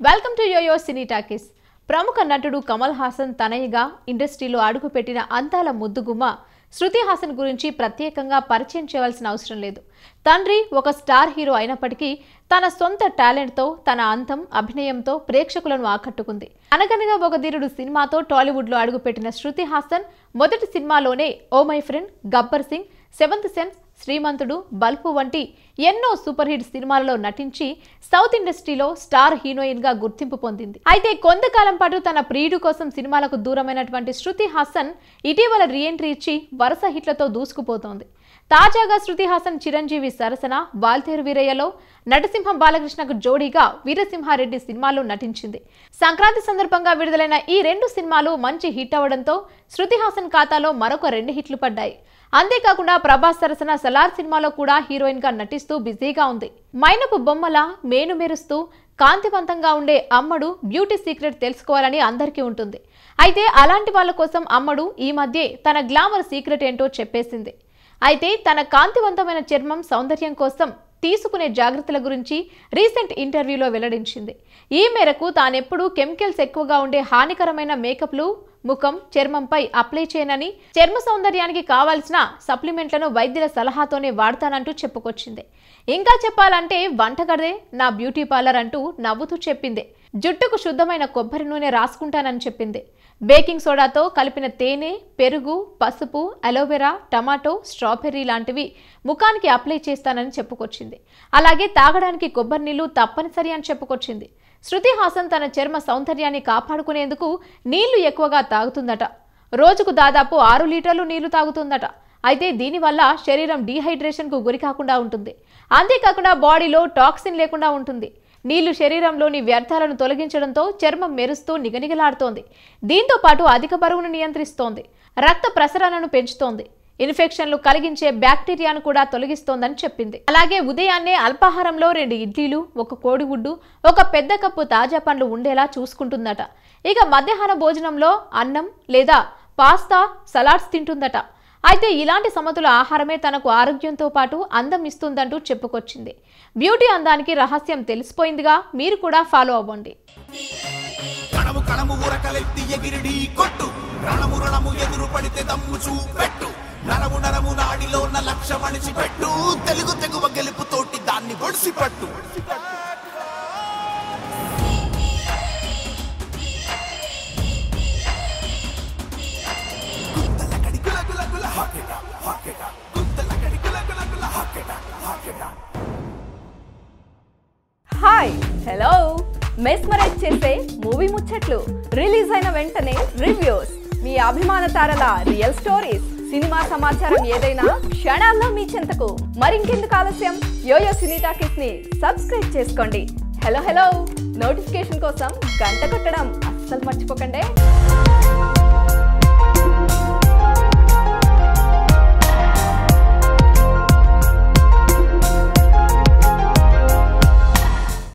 Welcome to yoyo cine talkies ప్రముఖ నటుడు కమల్ హాసన్ తనయ్యగా ఇండస్ట్రీలో అడుగుపెట్టిన అంతాల ముద్దుగుమ్మ శృతి హాసన్ గురించి ప్రత్యేకంగా పరిచయం చేయవలసిన అవసరం లేదు. తండ్రి ఒక స్టార్ హీరో అయినప్పటికీ తన సొంత టాలెంట్తో తన అంతం అభినయంతో ప్రేక్షకులను ఆకట్టుకుంది. అనగనగా ఒక ధీరుడు సినిమాతో టాలీవుడ్లో అడుగుపెట్టిన శృతి హాసన్ మొదటి సినిమాలోనే ఓ my friend Gabbar Singh seventh sense Srimanthudu bulb వంటి ఎన్నో సూపర్ హిట్ సినిమాలలో నటించి సౌత్ ఇండస్ట్రీలో స్టార్ హీరోయిన్గా గుర్తింపు పొందింది. అయితే కొంతకాలం పాటు తన ప్రియుడు కోసం సినిమాలకు దూరమైనటువంటి శృతి హాసన్ ఇటీవల రీఎంట్రీ ఇచ్చి వరుస హిట్లతో దూసుకుపోతోంది. తాజాగా శృతి హాసన్ చిరంజీవి సరసన వాల్తేరు వీరయ్యలో నటసింహం బాలకృష్ణకు జోడీగా వీరసింహారెడ్డి సినిమాలో నటించింది. సంక్రాంతి సందర్భంగా విడుదలైన ఈ రెండు సినిమాలు మంచి హిట్ అవడంతో శృతి హాసన్ ఖాతాలో మరొక రెండు హిట్లు పడ్డాయి. అంతేకాకుండా ప్రభాస్ సరసన సలార్ సినిమాలో కూడా హీరోయిన్గా నటిస్తూ బిజీగా ఉంది. మైనపు బొమ్మల మేను మెరుస్తూ కాంతివంతంగా ఉండే అమ్మడు బ్యూటీ సీక్రెట్ తెలుసుకోవాలని అందరికీ ఉంటుంది. అయితే అలాంటి వాళ్ళ కోసం అమ్మడు ఈ మధ్యే తన గ్లామర్ సీక్రెట్ ఏంటో చెప్పేసింది. అయితే తన కాంతివంతమైన చర్మం సౌందర్యం కోసం తీసుకునే జాగ్రత్తల గురించి రీసెంట్ ఇంటర్వ్యూలో వెల్లడించింది. ఈ మేరకు తానెప్పుడూ కెమికల్స్ ఎక్కువగా ఉండే హానికరమైన మేకప్లు ముఖం చర్మంపై అప్లై చేయనని చర్మ సౌందర్యానికి కావాల్సిన సప్లిమెంట్లను వైద్యుల సలహాతోనే వాడతానంటూ చెప్పుకొచ్చింది. ఇంకా చెప్పాలంటే వంటగదే నా బ్యూటీ పార్లర్ అంటూ నవ్వుతూ చెప్పింది. జుట్టుకు శుద్ధమైన కొబ్బరి నూనె రాసుకుంటానని చెప్పింది. బేకింగ్ సోడాతో కలిపిన తేనె పెరుగు పసుపు అలోవెరా టమాటో స్ట్రాబెర్రీ లాంటివి ముఖానికి అప్లై చేస్తానని చెప్పుకొచ్చింది. అలాగే తాగడానికి కొబ్బరి నీళ్ళు తప్పనిసరి అని చెప్పుకొచ్చింది. శృతి హాసన్ తన చర్మ సౌందర్యాన్ని కాపాడుకునేందుకు నీళ్ళు ఎక్కువగా తాగుతుందట. రోజుకు దాదాపు ఆరు లీటర్లు నీళ్ళు తాగుతుందట. అయితే దీనివల్ల శరీరం డీహైడ్రేషన్కు గురికాకుండా ఉంటుంది. అంతేకాకుండా బాడీలో టాక్సిన్ లేకుండా ఉంటుంది. నీళ్ళు శరీరంలోని వ్యర్థాలను తొలగించడంతో చర్మం మెరుస్తూ నిగనిగలాడుతోంది. దీంతో పాటు అధిక బరువును నియంత్రిస్తోంది. రక్త ప్రసరణను పెంచుతోంది. ఇన్ఫెక్షన్లు కలిగించే బ్యాక్టీరియాను కూడా తొలగిస్తోందని చెప్పింది. అలాగే ఉదయాన్నే అల్పాహారంలో రెండు ఇడ్లీలు ఒక కోడిగుడ్డు ఒక పెద్ద కప్పు తాజా పండ్లు ఉండేలా చూసుకుంటుందట. ఇక మధ్యాహ్న భోజనంలో అన్నం లేదా పాస్తా సలాడ్స్ తింటుందట. అయితే ఇలాంటి సమతుల ఆహారమే తనకు ఆరోగ్యంతో పాటు అందం ఇస్తుందంటూ చెప్పుకొచ్చింది. బ్యూటీ అందానికి రహస్యం తెలిసిపోయిందిగా మీరు కూడా ఫాలో అవ్వండి. కణము కణము దాన్ని ఎగిరిడి కొట్టు మెస్మరైజ్ చేసే మూవీ ముచ్చట్లు. రిలీజ్ అయిన వెంటనే రివ్యూస్. మీ అభిమాన తారల రియల్ స్టోరీస్ సినిమా సమాచారం ఏదైనా క్షణాల్లో మీ చెంతకు. మరింకెందుకు ఆలస్యం? యోయో సినీ టాకీస్ని సబ్స్క్రైబ్ చేసుకోండి. Hello hello! నోటిఫికేషన్ కోసం గంట కొట్టడం అస్సలు మర్చిపోకండి.